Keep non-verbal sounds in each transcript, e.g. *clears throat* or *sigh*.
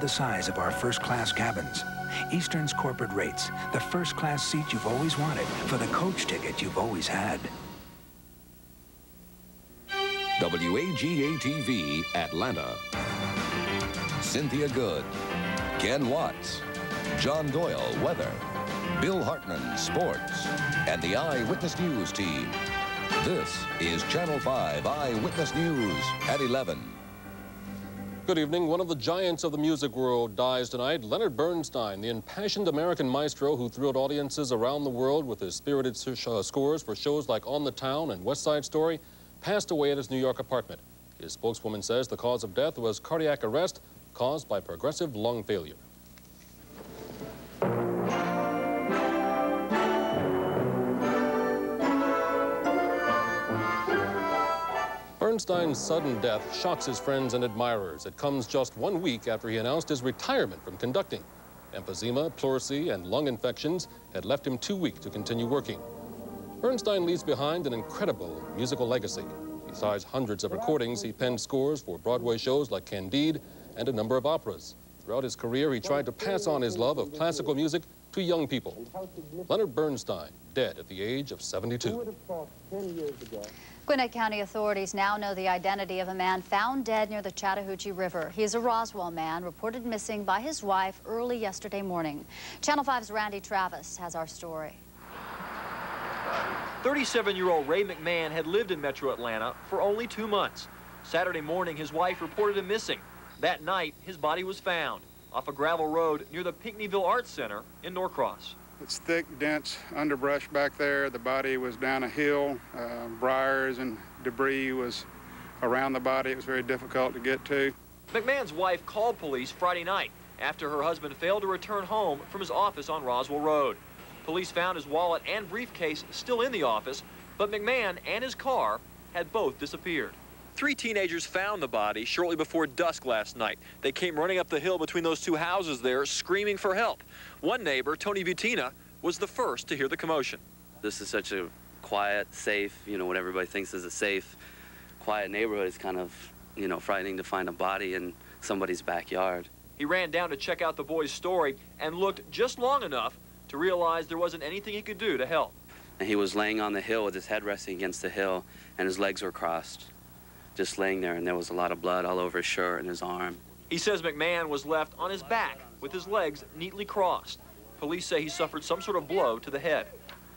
the size of our first-class cabins. Eastern's corporate rates, the first-class seat you've always wanted for the coach ticket you've always had. WAGA-TV, Atlanta. Cynthia Good, Ken Watts, John Doyle, Weather, Bill Hartman, Sports, and the Eyewitness News team. This is Channel 5 Eyewitness News at 11. Good evening. One of the giants of the music world dies tonight. Leonard Bernstein, the impassioned American maestro who thrilled audiences around the world with his spirited uh, scores for shows like On the Town and West Side Story, passed away at his New York apartment. His spokeswoman says the cause of death was cardiac arrest caused by progressive lung failure. Bernstein's sudden death shocks his friends and admirers. It comes just one week after he announced his retirement from conducting. Emphysema, pleurisy, and lung infections had left him too weak to continue working. Bernstein leaves behind an incredible musical legacy. Besides hundreds of recordings, he penned scores for Broadway shows like Candide and a number of operas. Throughout his career, he tried to pass on his love of classical music to young people. Leonard Bernstein, dead at the age of 72. Gwinnett County authorities now know the identity of a man found dead near the Chattahoochee River. He is a Roswell man reported missing by his wife early yesterday morning. Channel 5's Randy Travis has our story. 37-year-old Ray McMahon had lived in metro Atlanta for only two months. Saturday morning, his wife reported him missing. That night, his body was found off a gravel road near the Pinckneyville Arts Center in Norcross. It's thick, dense underbrush back there. The body was down a hill. Uh, briars and debris was around the body. It was very difficult to get to. McMahon's wife called police Friday night after her husband failed to return home from his office on Roswell Road. Police found his wallet and briefcase still in the office, but McMahon and his car had both disappeared. Three teenagers found the body shortly before dusk last night. They came running up the hill between those two houses there, screaming for help. One neighbor, Tony Butina, was the first to hear the commotion. This is such a quiet, safe, you know, what everybody thinks is a safe, quiet neighborhood. It's kind of, you know, frightening to find a body in somebody's backyard. He ran down to check out the boy's story and looked just long enough to realize there wasn't anything he could do to help. And he was laying on the hill with his head resting against the hill, and his legs were crossed, just laying there, and there was a lot of blood all over his shirt and his arm. He says McMahon was left on his back with his legs neatly crossed. Police say he suffered some sort of blow to the head.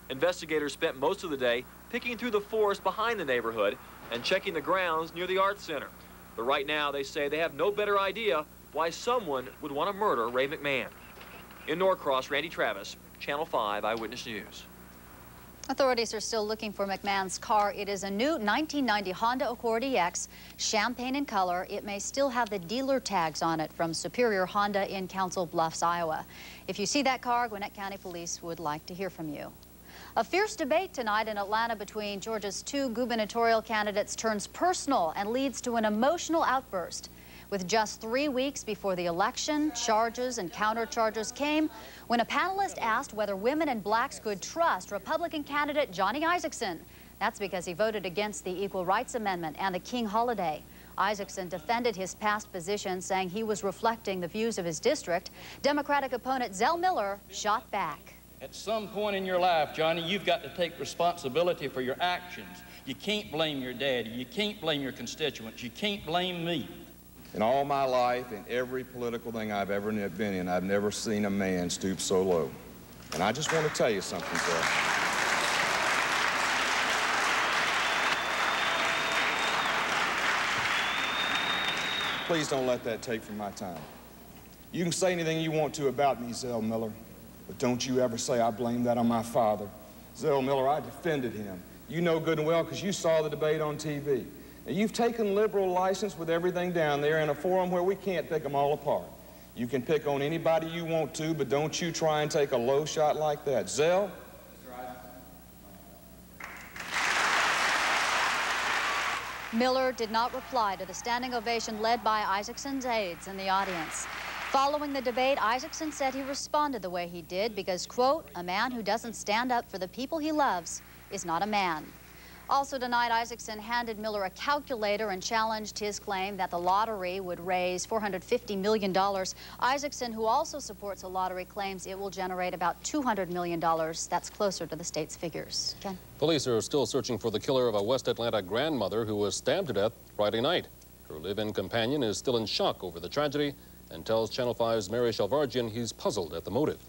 Investigators spent most of the day picking through the forest behind the neighborhood and checking the grounds near the Arts Center. But right now, they say they have no better idea why someone would want to murder Ray McMahon. In Norcross, Randy Travis, Channel 5 Eyewitness News. Authorities are still looking for McMahon's car. It is a new 1990 Honda Accord EX, champagne in color. It may still have the dealer tags on it from Superior Honda in Council Bluffs, Iowa. If you see that car, Gwinnett County Police would like to hear from you. A fierce debate tonight in Atlanta between Georgia's two gubernatorial candidates turns personal and leads to an emotional outburst. With just three weeks before the election, charges and countercharges came when a panelist asked whether women and blacks could trust Republican candidate Johnny Isakson. That's because he voted against the Equal Rights Amendment and the King holiday. Isakson defended his past position, saying he was reflecting the views of his district. Democratic opponent Zell Miller shot back. At some point in your life, Johnny, you've got to take responsibility for your actions. You can't blame your daddy. You can't blame your constituents. You can't blame me. In all my life, in every political thing I've ever been in, I've never seen a man stoop so low. And I just want to tell you something, sir. Please don't let that take from my time. You can say anything you want to about me, Zell Miller, but don't you ever say I blame that on my father. Zell Miller, I defended him. You know good and well because you saw the debate on TV. You've taken liberal license with everything down there in a forum where we can't pick them all apart. You can pick on anybody you want to, but don't you try and take a low shot like that. Zell? Miller did not reply to the standing ovation led by Isakson's aides in the audience. Following the debate, Isakson said he responded the way he did because, quote, a man who doesn't stand up for the people he loves is not a man. Also tonight, Isakson handed Miller a calculator and challenged his claim that the lottery would raise $450 million. Isakson, who also supports a lottery, claims it will generate about $200 million. That's closer to the state's figures. Ken? Police are still searching for the killer of a West Atlanta grandmother who was stabbed to death Friday night. Her live-in companion is still in shock over the tragedy and tells Channel 5's Mary Shalvarjian he's puzzled at the motive.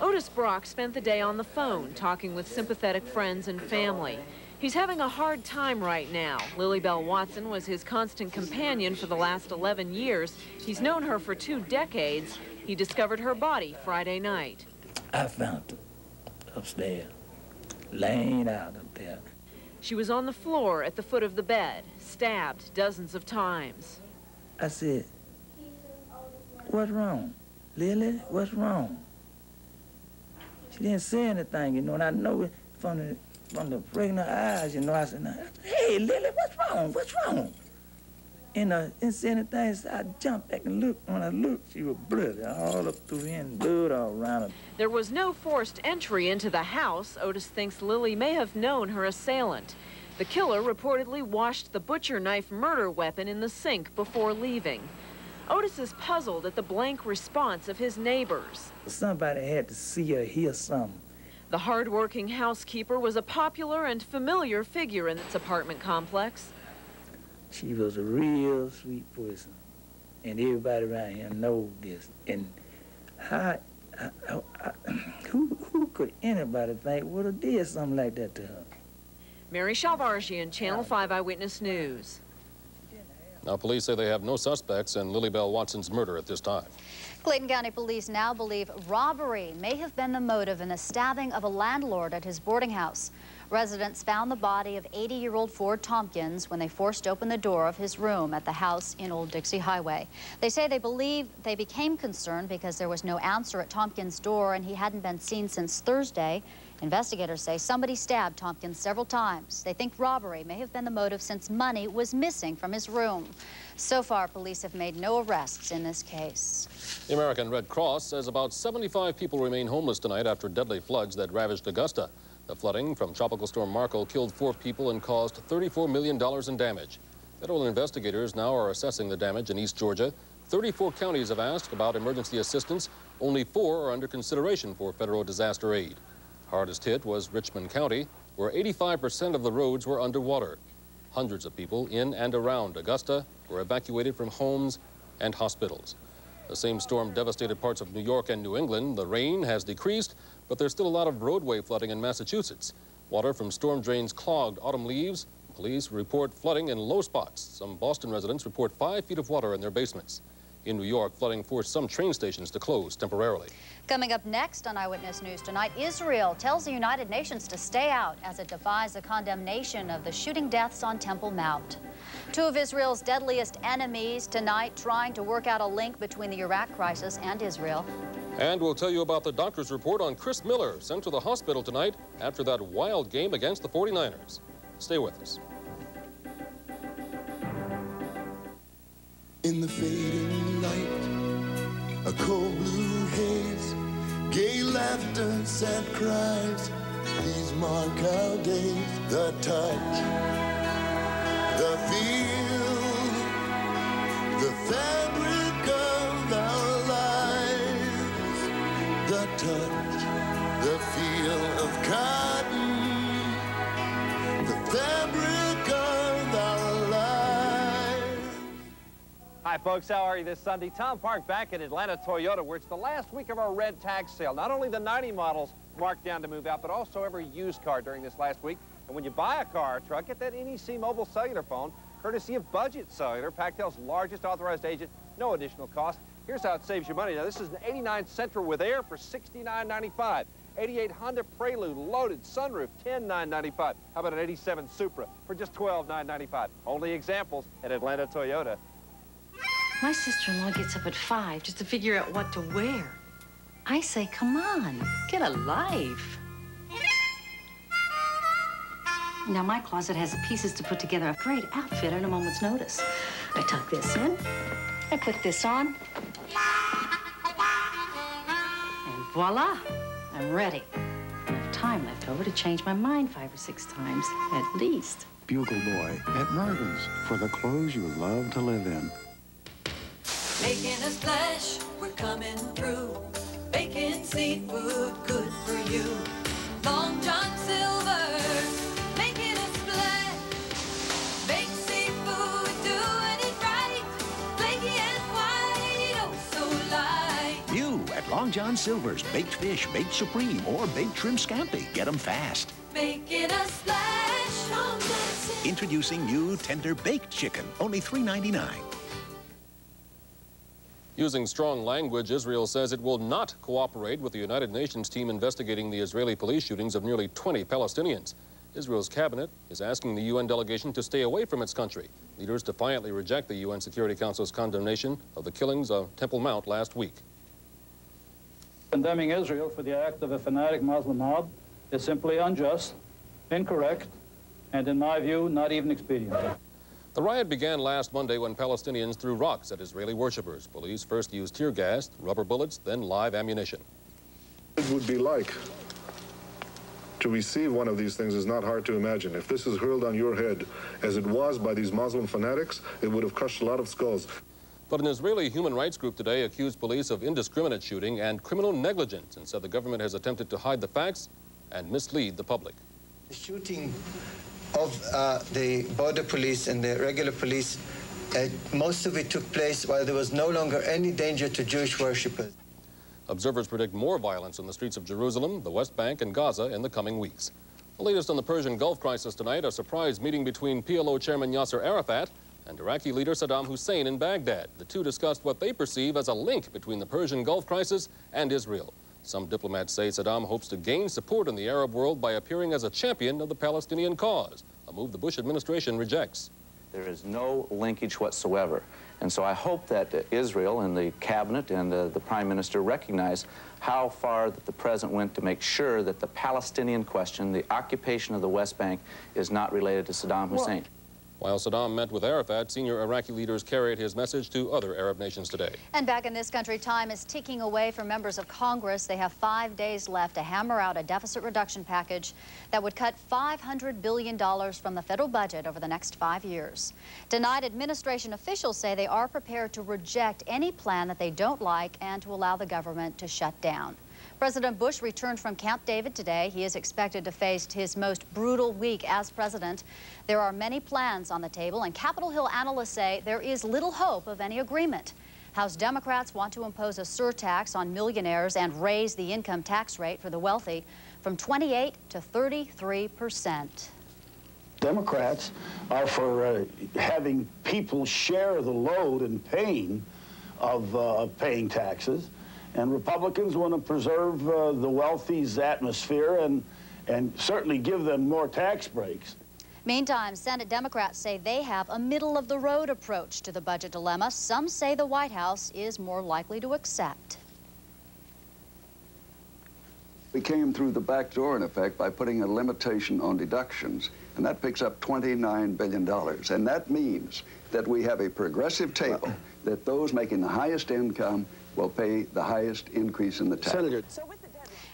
Otis Brock spent the day on the phone talking with sympathetic friends and family. He's having a hard time right now. Lily Bell Watson was his constant companion for the last 11 years. He's known her for two decades. He discovered her body Friday night. I found her upstairs, laying out up there. She was on the floor at the foot of the bed, stabbed dozens of times. I said, what's wrong? Lily, what's wrong? She didn't say anything, you know, and I know it from the, from the pregnant eyes, you know, I said, hey, Lily, what's wrong? What's wrong? And uh, didn't say anything, so I jumped back and looked. When I looked, she was bloody all up through here and blood all around her. There was no forced entry into the house. Otis thinks Lily may have known her assailant. The killer reportedly washed the butcher knife murder weapon in the sink before leaving. Otis is puzzled at the blank response of his neighbors. Somebody had to see or hear something. The hard-working housekeeper was a popular and familiar figure in its apartment complex. She was a real sweet person, and everybody around here knows this. And how, I, I, *clears throat* who, who could anybody think would have did something like that to her? Mary Shalvarjian, Channel 5 Eyewitness News. Now, police say they have no suspects in Lily Bell Watson's murder at this time. Clayton County Police now believe robbery may have been the motive in the stabbing of a landlord at his boarding house. Residents found the body of 80-year-old Ford Tompkins when they forced open the door of his room at the house in Old Dixie Highway. They say they believe they became concerned because there was no answer at Tompkins' door and he hadn't been seen since Thursday. Investigators say somebody stabbed Tompkins several times. They think robbery may have been the motive since money was missing from his room. So far, police have made no arrests in this case. The American Red Cross says about 75 people remain homeless tonight after deadly floods that ravaged Augusta. The flooding from Tropical Storm Marco killed four people and caused $34 million in damage. Federal investigators now are assessing the damage in East Georgia. 34 counties have asked about emergency assistance. Only four are under consideration for federal disaster aid. Hardest hit was Richmond County, where 85% of the roads were underwater. Hundreds of people in and around Augusta were evacuated from homes and hospitals. The same storm devastated parts of New York and New England. The rain has decreased, but there's still a lot of roadway flooding in Massachusetts. Water from storm drains clogged autumn leaves. Police report flooding in low spots. Some Boston residents report five feet of water in their basements. In New York, flooding forced some train stations to close temporarily. Coming up next on Eyewitness News tonight, Israel tells the United Nations to stay out as it defies the condemnation of the shooting deaths on Temple Mount. Two of Israel's deadliest enemies tonight trying to work out a link between the Iraq crisis and Israel. And we'll tell you about the doctor's report on Chris Miller, sent to the hospital tonight after that wild game against the 49ers. Stay with us. In the fading light, a cold blue haze, gay laughter, sad cries, these mark our days. The touch, Hi, folks. How are you this Sunday? Tom Park back at Atlanta Toyota, where it's the last week of our red tag sale. Not only the 90 models marked down to move out, but also every used car during this last week. And when you buy a car or truck, get that NEC mobile cellular phone, courtesy of Budget Cellular, Pactel's largest authorized agent, no additional cost. Here's how it saves you money. Now, this is an 89 Sentra with air for $69.95. 88 Honda Prelude, loaded, sunroof, 10,995. How about an 87 Supra for just 12,995? Only examples at Atlanta Toyota. My sister-in-law gets up at 5 just to figure out what to wear. I say, come on, get a life. Now, my closet has the pieces to put together a great outfit at a moment's notice. I tuck this in, I put this on, and voila, I'm ready. If time left over to change my mind five or six times, at least. Bugle Boy at Mervyn's for the clothes you love to live in. Making a splash, we're coming through. Bacon seafood, good for you. Long John Silver, making a splash. Baked seafood, doing it right. Flaky and white, oh so light. New at Long John Silver's Baked Fish, Baked Supreme, or Baked Trim Scampi. Get them fast. Making a splash, Long John Silver. Introducing new tender baked chicken, only $3.99. Using strong language, Israel says it will not cooperate with the United Nations team investigating the Israeli police shootings of nearly 20 Palestinians. Israel's cabinet is asking the UN delegation to stay away from its country. Leaders defiantly reject the UN Security Council's condemnation of the killings of Temple Mount last week. Condemning Israel for the act of a fanatic Muslim mob is simply unjust, incorrect, and in my view, not even expedient. The riot began last Monday when Palestinians threw rocks at Israeli worshippers. Police first used tear gas, rubber bullets, then live ammunition. It would be like to receive one of these things is not hard to imagine. If this is hurled on your head, as it was by these Muslim fanatics, it would have crushed a lot of skulls. But an Israeli human rights group today accused police of indiscriminate shooting and criminal negligence and said the government has attempted to hide the facts and mislead the public. The shooting of uh, the border police and the regular police, uh, most of it took place while there was no longer any danger to Jewish worshippers. Observers predict more violence in the streets of Jerusalem, the West Bank, and Gaza in the coming weeks. The latest on the Persian Gulf crisis tonight, a surprise meeting between PLO Chairman Yasser Arafat and Iraqi leader Saddam Hussein in Baghdad. The two discussed what they perceive as a link between the Persian Gulf crisis and Israel. Some diplomats say Saddam hopes to gain support in the Arab world by appearing as a champion of the Palestinian cause, a move the Bush administration rejects. There is no linkage whatsoever. And so I hope that uh, Israel and the cabinet and uh, the prime minister recognize how far that the president went to make sure that the Palestinian question, the occupation of the West Bank, is not related to Saddam Hussein. While Saddam met with Arafat, senior Iraqi leaders carried his message to other Arab nations today. And back in this country, time is ticking away for members of Congress. They have five days left to hammer out a deficit reduction package that would cut $500 billion from the federal budget over the next five years. Tonight, administration officials say they are prepared to reject any plan that they don't like and to allow the government to shut down. President Bush returned from Camp David today. He is expected to face his most brutal week as president. There are many plans on the table, and Capitol Hill analysts say there is little hope of any agreement. House Democrats want to impose a surtax on millionaires and raise the income tax rate for the wealthy from 28 to 33 percent. Democrats are for uh, having people share the load and pain of uh, paying taxes. And Republicans want to preserve uh, the wealthy's atmosphere and, and certainly give them more tax breaks. Meantime, Senate Democrats say they have a middle-of-the-road approach to the budget dilemma. Some say the White House is more likely to accept. We came through the back door, in effect, by putting a limitation on deductions, and that picks up $29 billion. And that means that we have a progressive table that those making the highest income will pay the highest increase in the tax. Senator.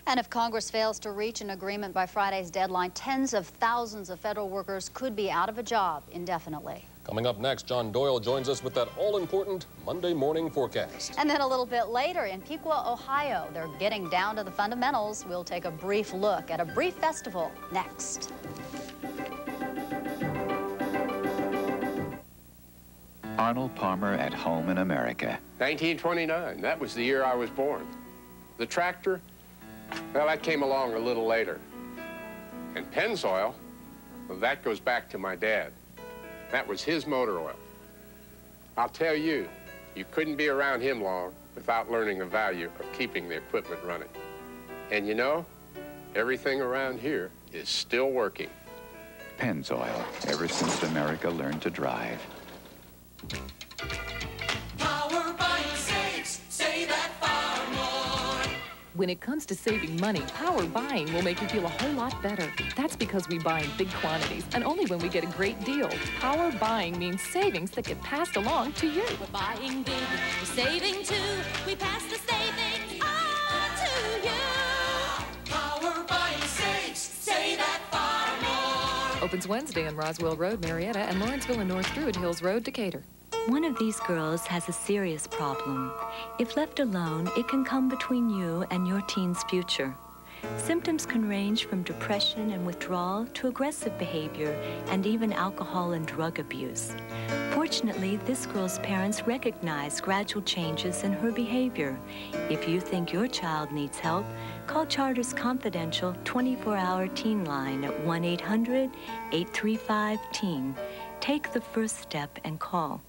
And if Congress fails to reach an agreement by Friday's deadline, tens of thousands of federal workers could be out of a job indefinitely. Coming up next, John Doyle joins us with that all-important Monday morning forecast. And then a little bit later in Piqua, Ohio, they're getting down to the fundamentals. We'll take a brief look at a brief festival next. Arnold Palmer at home in America. 1929, that was the year I was born. The tractor, well, that came along a little later. And Pennzoil, well, that goes back to my dad. That was his motor oil. I'll tell you, you couldn't be around him long without learning the value of keeping the equipment running. And you know, everything around here is still working. Pennzoil, ever since America learned to drive. When it comes to saving money, power buying will make you feel a whole lot better. That's because we buy in big quantities and only when we get a great deal. Power buying means savings that get passed along to you. We're buying big, we're saving too. We pass the savings Opens Wednesday on Roswell Road, Marietta, and Lawrenceville and North Druid Hills Road, Decatur. One of these girls has a serious problem. If left alone, it can come between you and your teen's future. Symptoms can range from depression and withdrawal to aggressive behavior and even alcohol and drug abuse. Fortunately, this girl's parents recognize gradual changes in her behavior. If you think your child needs help, call Charter's confidential 24-hour teen line at 1-800-835-TEEN. Take the first step and call.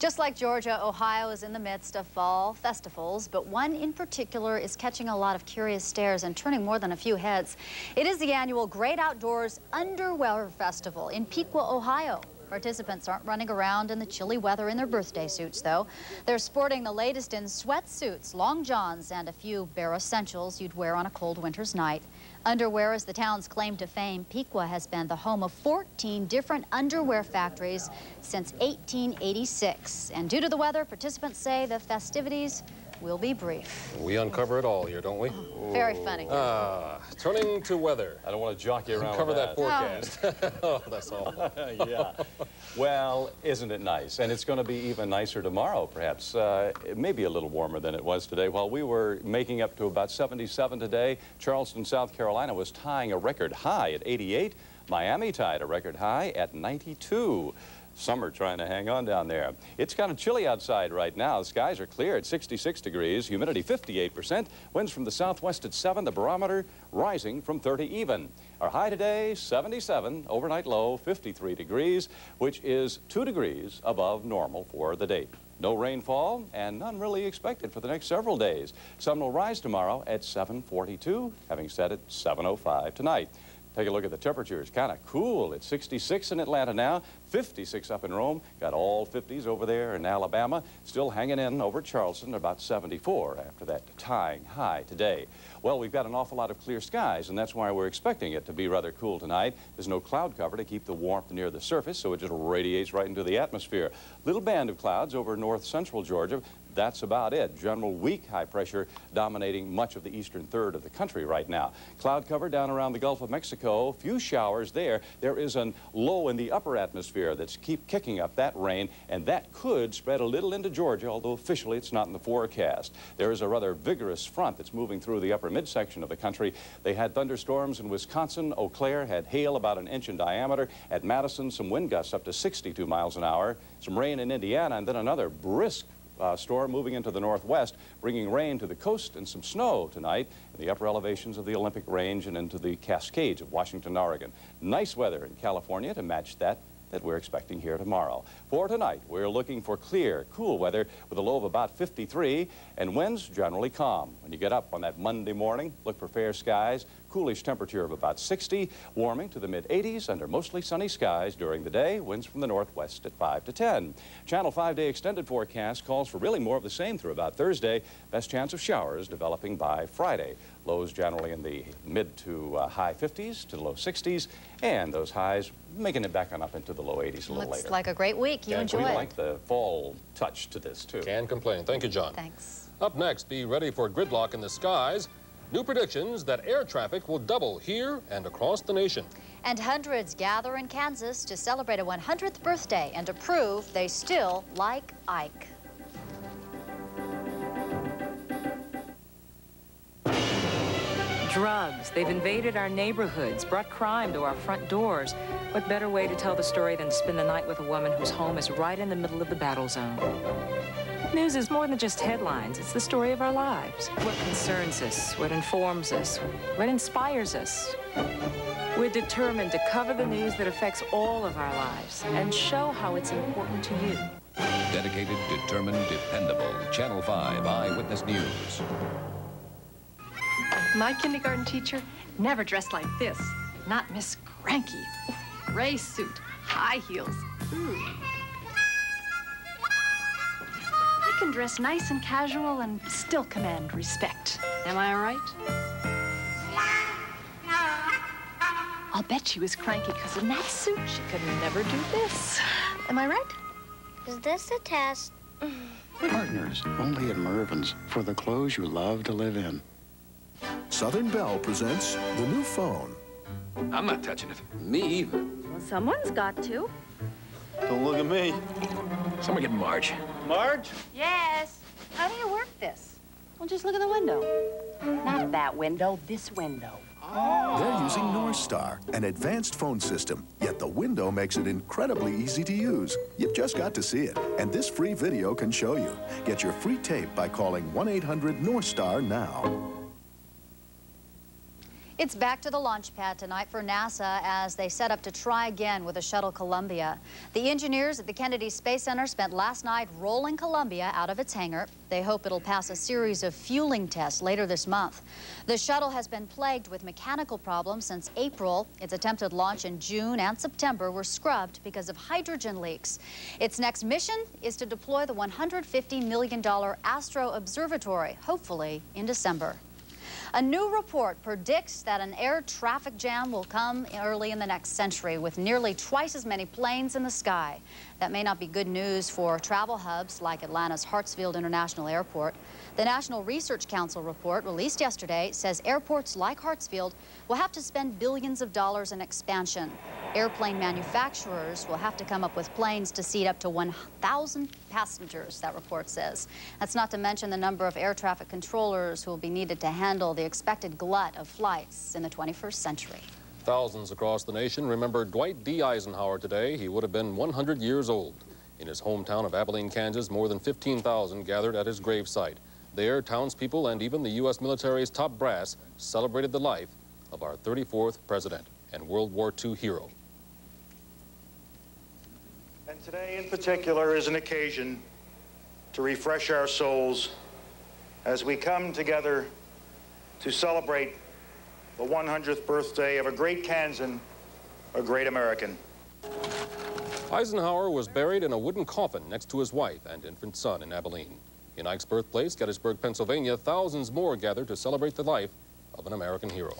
Just like Georgia, Ohio is in the midst of fall festivals, but one in particular is catching a lot of curious stares and turning more than a few heads. It is the annual Great Outdoors Underwear Festival in Piqua, Ohio. Participants aren't running around in the chilly weather in their birthday suits, though. They're sporting the latest in sweatsuits, long johns, and a few bare essentials you'd wear on a cold winter's night. Underwear is the town's claim to fame. Piqua has been the home of 14 different underwear factories since 1886. And due to the weather, participants say the festivities will be brief. We uncover it all here, don't we? Very funny. Ah, turning to weather. I don't want to jockey around Cover with that forecast. oh, *laughs* that's all. *laughs* yeah. Well, isn't it nice? And it's going to be even nicer tomorrow, perhaps. Uh, it may be a little warmer than it was today. While we were making up to about 77 today, Charleston, South Carolina was tying a record high at 88. Miami tied a record high at 92. Summer trying to hang on down there. It's kind of chilly outside right now. The skies are clear at 66 degrees, humidity 58%, winds from the southwest at 7, the barometer rising from 30 even. Our high today, 77, overnight low 53 degrees, which is 2 degrees above normal for the date. No rainfall and none really expected for the next several days. Sun will rise tomorrow at 742, having set at 705 tonight. Take a look at the temperature. It's kind of cool. It's 66 in Atlanta now, 56 up in Rome. Got all 50s over there in Alabama. Still hanging in over Charleston, about 74 after that tying high today. Well, we've got an awful lot of clear skies, and that's why we're expecting it to be rather cool tonight. There's no cloud cover to keep the warmth near the surface, so it just radiates right into the atmosphere. Little band of clouds over north central Georgia, that's about it. General weak high pressure dominating much of the eastern third of the country right now. Cloud cover down around the Gulf of Mexico. Few showers there. There is a low in the upper atmosphere that's keep kicking up that rain, and that could spread a little into Georgia, although officially it's not in the forecast. There is a rather vigorous front that's moving through the upper midsection of the country. They had thunderstorms in Wisconsin. Eau Claire had hail about an inch in diameter. At Madison, some wind gusts up to 62 miles an hour. Some rain in Indiana, and then another brisk uh, storm moving into the northwest, bringing rain to the coast and some snow tonight in the upper elevations of the Olympic Range and into the Cascades of Washington, Oregon. Nice weather in California to match that that we're expecting here tomorrow. For tonight, we're looking for clear, cool weather with a low of about 53 and winds generally calm. When you get up on that Monday morning, look for fair skies, coolish temperature of about 60, warming to the mid-80s under mostly sunny skies during the day, winds from the northwest at 5 to 10. Channel 5-day extended forecast calls for really more of the same through about Thursday. Best chance of showers developing by Friday. Lows generally in the mid to uh, high 50s to low 60s, and those highs making it back on up into the low 80s a little Looks later. like a great week. You Yeah, enjoy we it. like the fall touch to this, too. Can't complain. Thank you, John. Thanks. Up next, be ready for gridlock in the skies. New predictions that air traffic will double here and across the nation. And hundreds gather in Kansas to celebrate a 100th birthday and to prove they still like Ike. Drugs. They've invaded our neighborhoods, brought crime to our front doors. What better way to tell the story than to spend the night with a woman whose home is right in the middle of the battle zone? News is more than just headlines. It's the story of our lives. What concerns us, what informs us, what inspires us. We're determined to cover the news that affects all of our lives and show how it's important to you. Dedicated, determined, dependable. Channel 5 Eyewitness News. My kindergarten teacher never dressed like this. Not Miss Cranky. Gray suit, high heels. Ooh. Can dress nice and casual and still command respect. Am I all right? I'll bet she was cranky because in that suit she could never do this. Am I right? Is this a test? Partners, only at Mervyn's, for the clothes you love to live in. Southern Bell presents the new phone. I'm not touching it. Me either. Well, someone's got to. Don't look at me. Someone get Marge. Marge? Yes. How do you work this? Well, just look in the window. Not that window, this window. Oh. They're using Northstar, an advanced phone system, yet the window makes it incredibly easy to use. You've just got to see it, and this free video can show you. Get your free tape by calling 1-800-NORTHSTAR now. It's back to the launch pad tonight for NASA as they set up to try again with the shuttle Columbia. The engineers at the Kennedy Space Center spent last night rolling Columbia out of its hangar. They hope it'll pass a series of fueling tests later this month. The shuttle has been plagued with mechanical problems since April. Its attempted launch in June and September were scrubbed because of hydrogen leaks. Its next mission is to deploy the $150 million Astro Observatory, hopefully in December. A new report predicts that an air traffic jam will come early in the next century with nearly twice as many planes in the sky. That may not be good news for travel hubs like Atlanta's Hartsfield International Airport. The National Research Council report released yesterday says airports like Hartsfield will have to spend billions of dollars in expansion. Airplane manufacturers will have to come up with planes to seat up to 1,000 passengers, that report says. That's not to mention the number of air traffic controllers who will be needed to handle the expected glut of flights in the 21st century. Thousands across the nation remember Dwight D. Eisenhower today. He would have been 100 years old. In his hometown of Abilene, Kansas, more than 15,000 gathered at his gravesite. There, townspeople and even the U.S. military's top brass celebrated the life of our 34th president and World War II hero. Today in particular is an occasion to refresh our souls as we come together to celebrate the 100th birthday of a great Kansan, a great American. Eisenhower was buried in a wooden coffin next to his wife and infant son in Abilene. In Ike's birthplace, Gettysburg, Pennsylvania, thousands more gathered to celebrate the life of an American hero.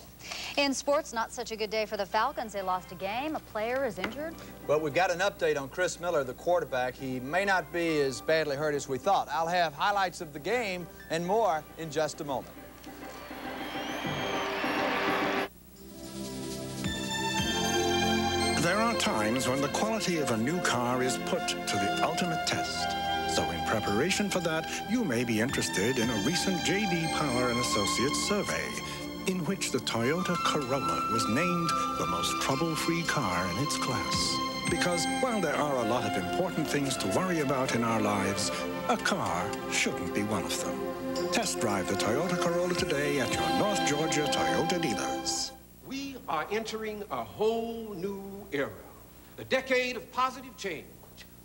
In sports, not such a good day for the Falcons. They lost a game. A player is injured. But we've got an update on Chris Miller, the quarterback. He may not be as badly hurt as we thought. I'll have highlights of the game and more in just a moment. There are times when the quality of a new car is put to the ultimate test. So in preparation for that, you may be interested in a recent J.D. Power and Associates survey in which the Toyota Corolla was named the most trouble-free car in its class. Because while there are a lot of important things to worry about in our lives, a car shouldn't be one of them. Test drive the Toyota Corolla today at your North Georgia Toyota dealers. We are entering a whole new era, the decade of positive change.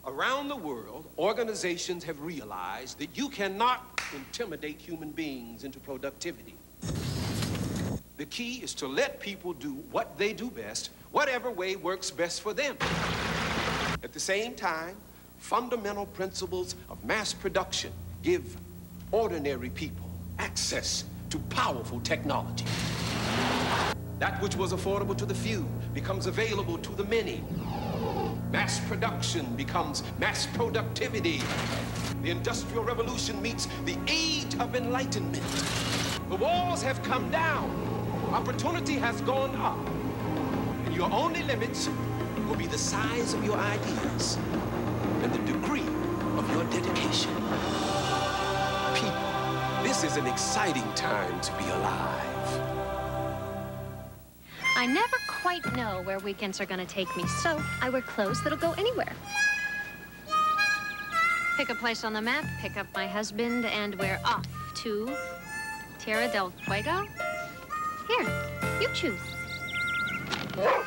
Around the world, organizations have realized that you cannot intimidate human beings into productivity. The key is to let people do what they do best, whatever way works best for them. At the same time, fundamental principles of mass production give ordinary people access to powerful technology. That which was affordable to the few becomes available to the many. Mass production becomes mass productivity. The Industrial Revolution meets the age of enlightenment. The walls have come down. Opportunity has gone up. And your only limits will be the size of your ideas and the degree of your dedication. People, this is an exciting time to be alive. I never quite know where weekends are going to take me, so I wear clothes that'll go anywhere. Pick a place on the map, pick up my husband, and we're off to Tierra del Fuego. Here, you choose. Well,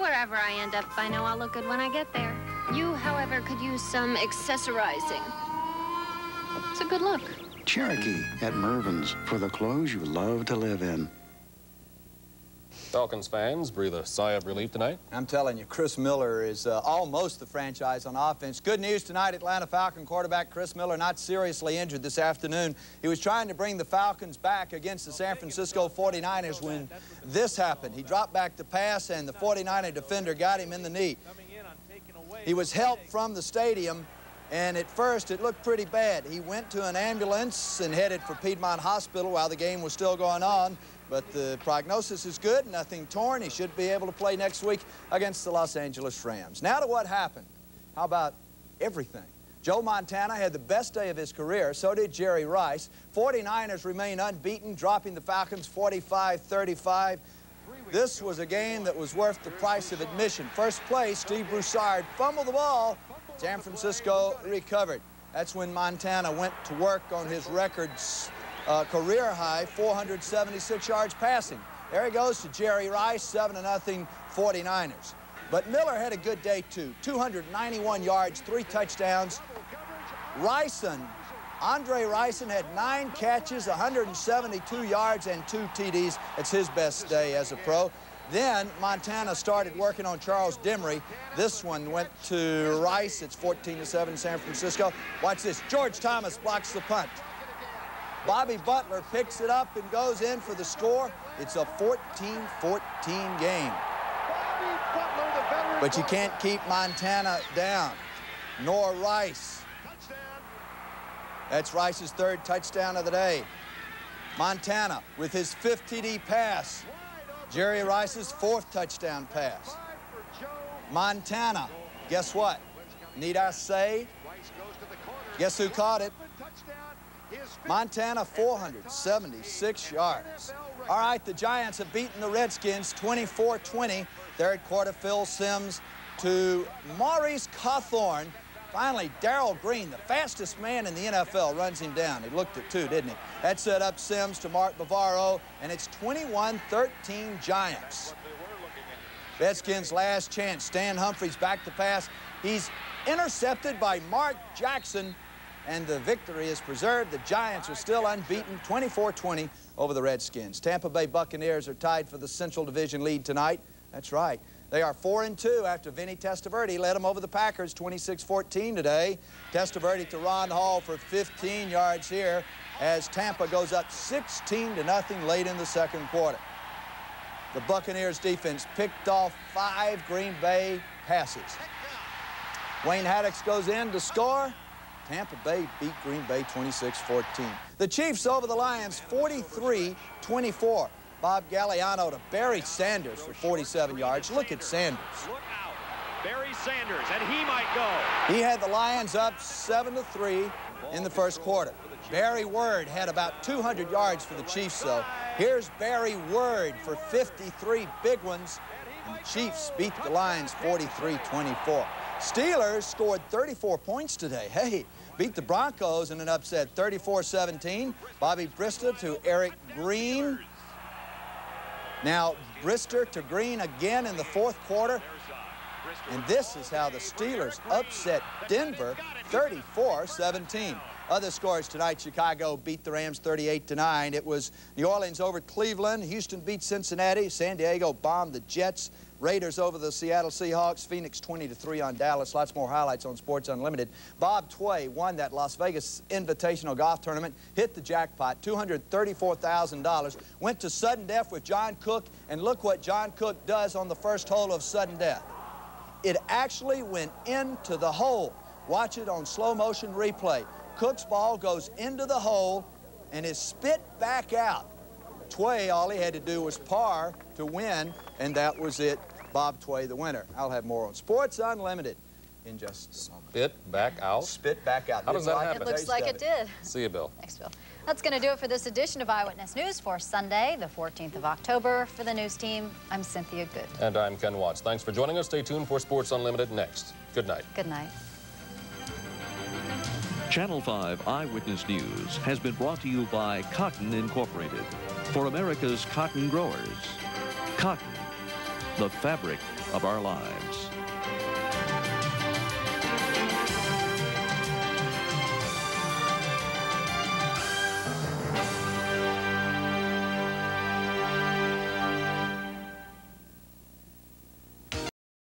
wherever I end up, I know I'll look good when I get there. You, however, could use some accessorizing. It's a good look. Cherokee at Mervyn's for the clothes you love to live in. Falcons fans breathe a sigh of relief tonight. I'm telling you, Chris Miller is uh, almost the franchise on offense. Good news tonight, Atlanta Falcon quarterback Chris Miller not seriously injured this afternoon. He was trying to bring the Falcons back against the San Francisco 49ers when this happened. He dropped back to pass, and the 49er defender got him in the knee. He was helped from the stadium, and at first it looked pretty bad. He went to an ambulance and headed for Piedmont Hospital while the game was still going on. But the prognosis is good, nothing torn. He should be able to play next week against the Los Angeles Rams. Now to what happened. How about everything? Joe Montana had the best day of his career. So did Jerry Rice. 49ers remain unbeaten, dropping the Falcons 45-35. This was a game that was worth the price of admission. First place, Steve Broussard fumbled the ball. San Francisco recovered. That's when Montana went to work on his records uh, career high, 476 yards passing. There he goes to Jerry Rice, 7 0 49ers. But Miller had a good day, too. 291 yards, three touchdowns. Rison, Andre Rison had nine catches, 172 yards, and two TDs. It's his best day as a pro. Then Montana started working on Charles Dimry. This one went to Rice. It's 14 to 7 San Francisco. Watch this. George Thomas blocks the punt. Bobby Butler picks it up and goes in for the score. It's a 14-14 game. But you can't keep Montana down, nor Rice. That's Rice's third touchdown of the day. Montana with his fifth TD pass. Jerry Rice's fourth touchdown pass. Montana, guess what? Need I say? Guess who caught it? Montana, 476 yards. All right, the Giants have beaten the Redskins 24-20. Third quarter, Phil Simms to Maurice Carthon. Finally, Darrell Green, the fastest man in the NFL, runs him down. He looked at two, didn't he? That set up Simms to Mark Bavaro, and it's 21-13 Giants. Redskins' last chance. Stan Humphries back to pass. He's intercepted by Mark Jackson, and the victory is preserved. The Giants are still unbeaten, 24-20 over the Redskins. Tampa Bay Buccaneers are tied for the Central Division lead tonight. That's right. They are 4 and 2 after Vinny Testaverde led them over the Packers 26-14 today. Testaverde to Ron Hall for 15 yards here as Tampa goes up 16 to nothing late in the second quarter. The Buccaneers defense picked off five Green Bay passes. Wayne Haddix goes in to score. Tampa Bay beat Green Bay 26-14. The Chiefs over the Lions 43-24. Bob Gagliano to Barry Sanders for 47 yards. Look at Sanders. Look out. Barry Sanders, and he might go. He had the Lions up 7 to 3 in the first quarter. Barry Word had about 200 yards for the Chiefs, though. Here's Barry Word for 53 big ones, and the Chiefs beat the Lions 43-24. Steelers scored 34 points today. Hey, beat the Broncos in an upset 34-17. Bubby Brister to Eric Green. Now, Brister to Green again in the fourth quarter. And this is how the Steelers upset Denver 34-17. Other scores tonight, Chicago beat the Rams 38 to 9. It was New Orleans over Cleveland, Houston beat Cincinnati, San Diego bombed the Jets, Raiders over the Seattle Seahawks, Phoenix 20 to 3 on Dallas. Lots more highlights on Sports Unlimited. Bob Tway won that Las Vegas Invitational Golf Tournament, hit the jackpot, $234,000, went to sudden death with John Cook, and look what John Cook does on the first hole of sudden death. It actually went into the hole. Watch it on slow motion replay. Cook's ball goes into the hole and is spit back out. Tway, all he had to do was par to win, and that was it. Bob Tway, the winner. I'll have more on Sports Unlimited in just a moment. Spit back out? Spit back out. How does that happen? It looks like it did. See you, Bill. Thanks, Bill. That's going to do it for this edition of Eyewitness News for Sunday, the 14th of October. For the news team, I'm Cynthia Good. And I'm Ken Watts. Thanks for joining us. Stay tuned for Sports Unlimited next. Good night. Good night. Channel 5 Eyewitness News has been brought to you by Cotton Incorporated. For America's cotton growers, cotton, the fabric of our lives.